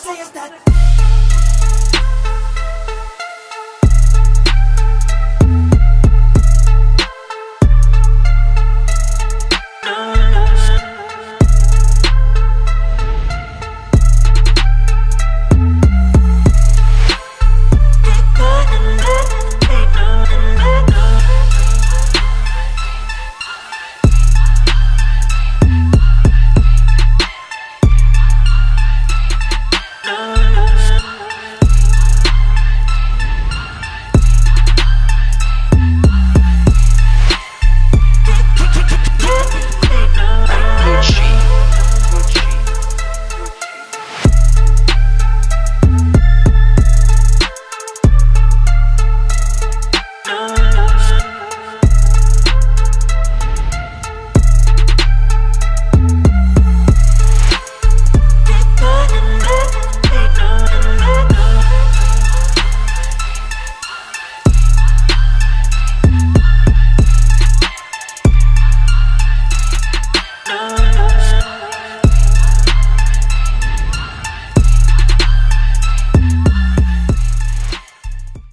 say is that